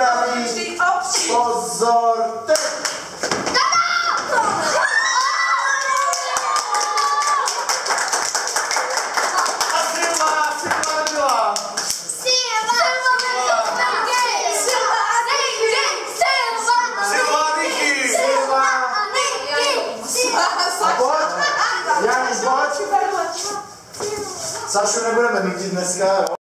Praví. Pozor, teď. A Silva, Silva nebyla. Silva, Niky. Silva. A pojď. Jan, pojď. Sašu nebudeme nutit dneska.